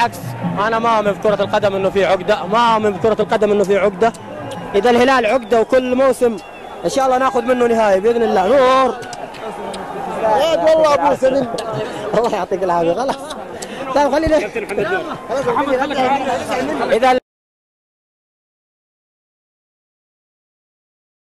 بالعكس أنا ما أؤمن في كره القدم إنه في عقدة ما أؤمن في كره القدم إنه في عقدة. إذا الهلال عقدة وكل موسم إن شاء الله نأخذ منه نهائي بإذن الله. نور. والله أبو سليم. الله يعطيك العافية. خلاص. طيب خلينا إذا